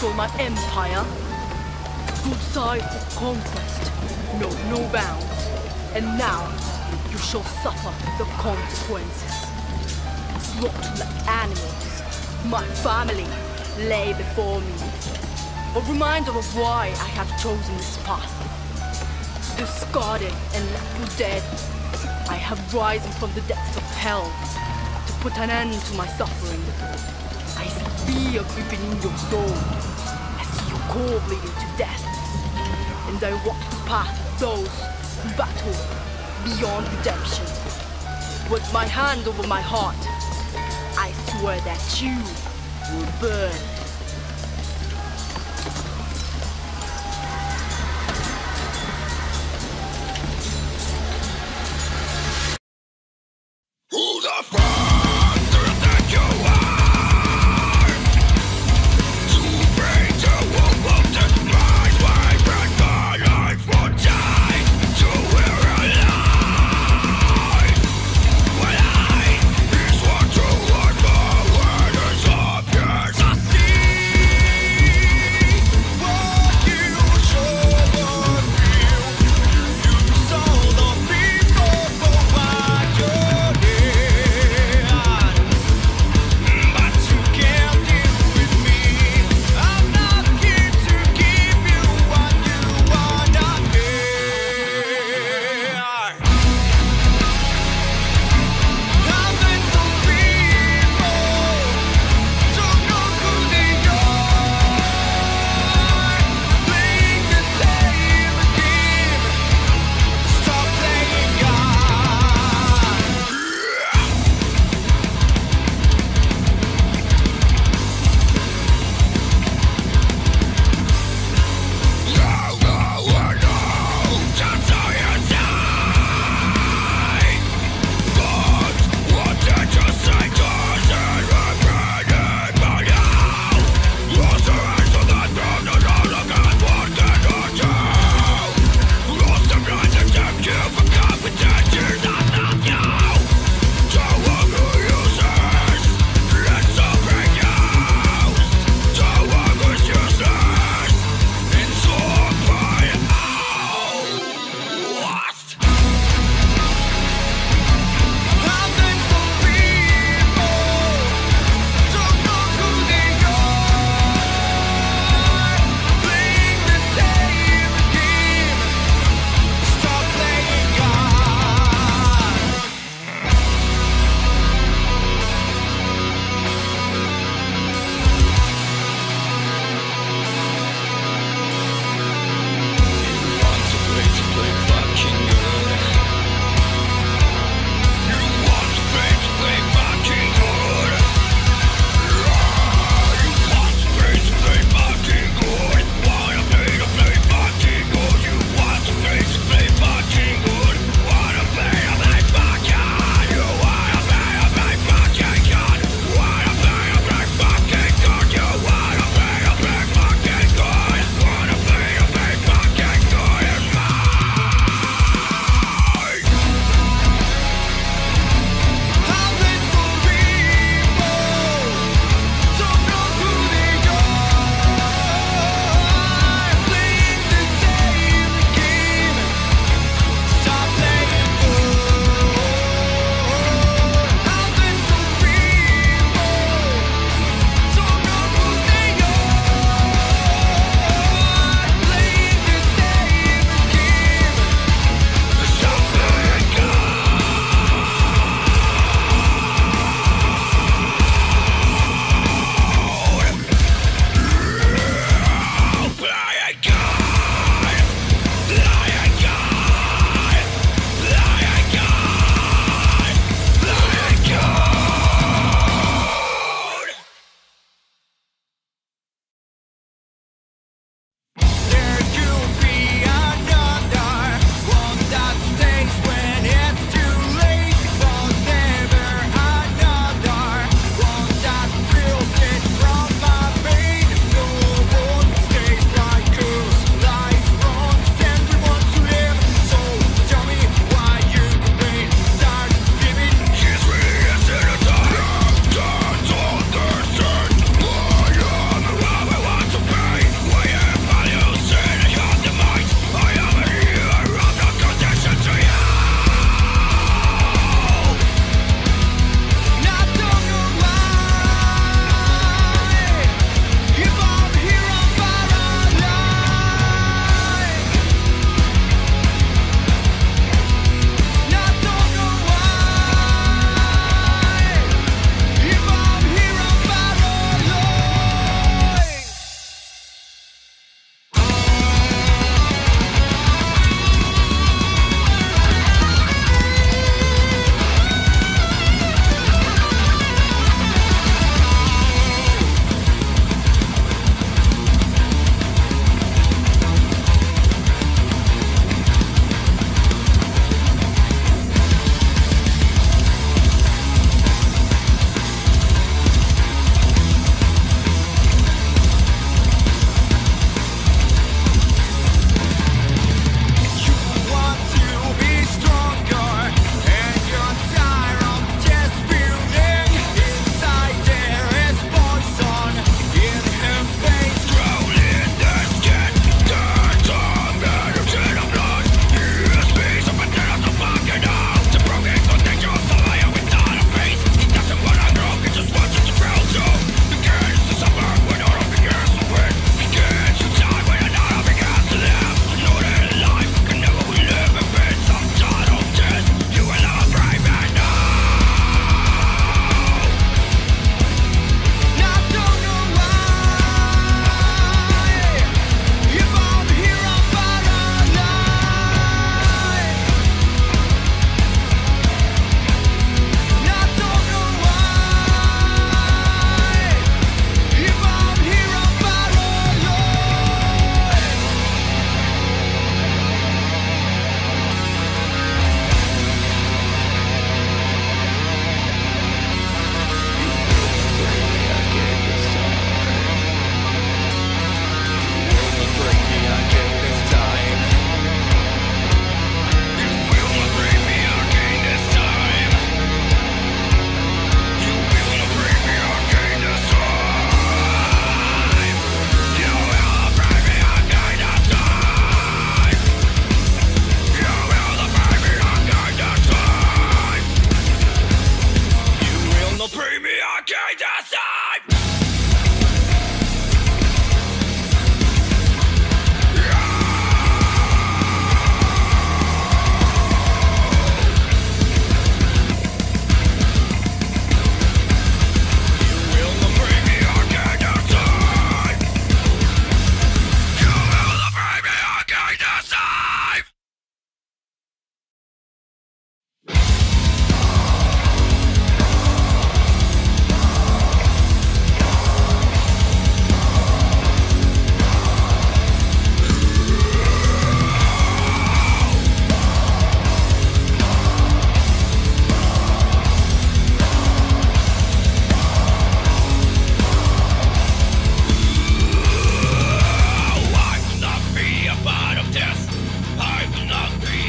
to my empire. Good side for conquest. No, no bounds. And now, you shall suffer the consequences. Slaughtered like animals, my family lay before me. A reminder of why I have chosen this path. Discarded and left for dead, I have risen from the depths of hell to put an end to my suffering. Fear creeping in your soul. I see you core bleeding to death. And I walk the path of those who battle beyond redemption. With my hand over my heart, I swear that you will burn.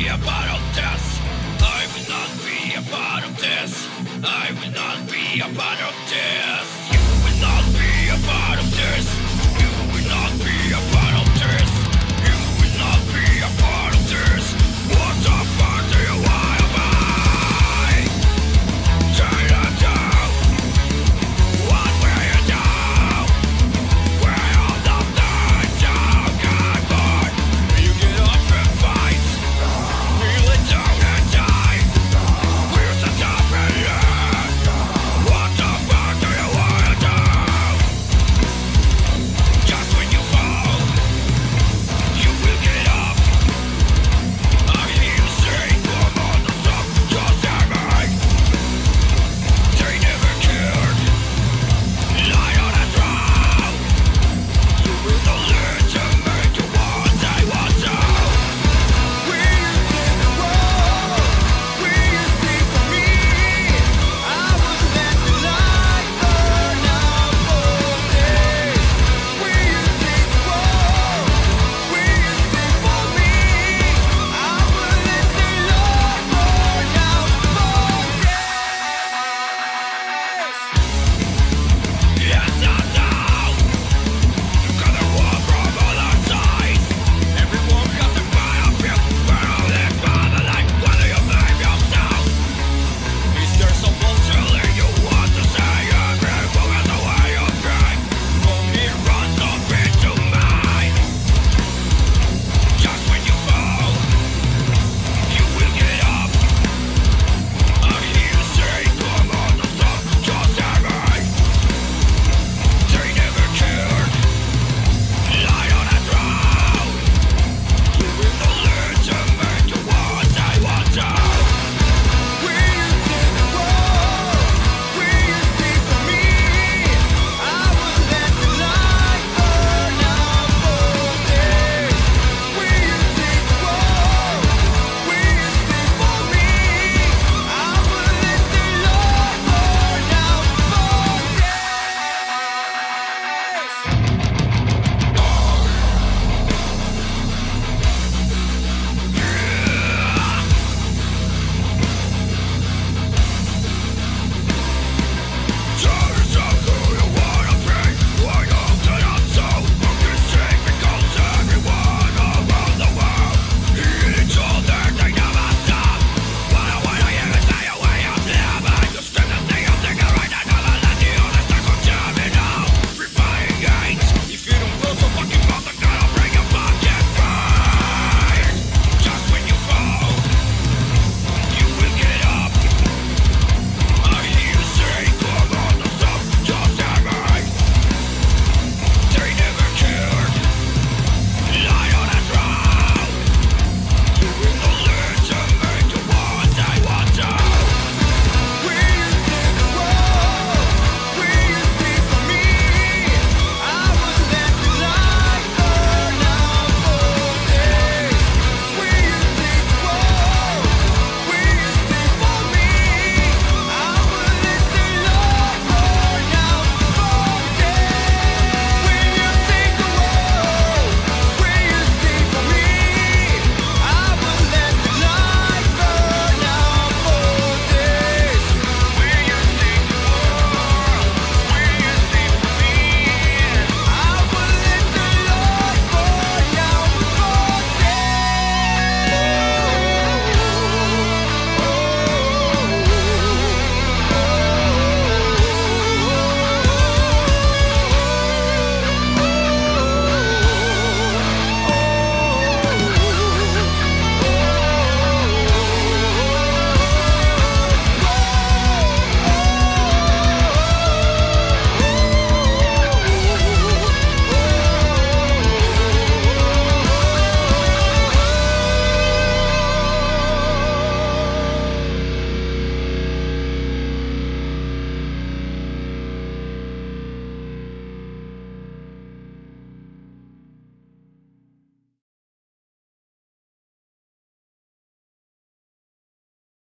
be a part of this. I will not be a part of this. I will not be a part of this.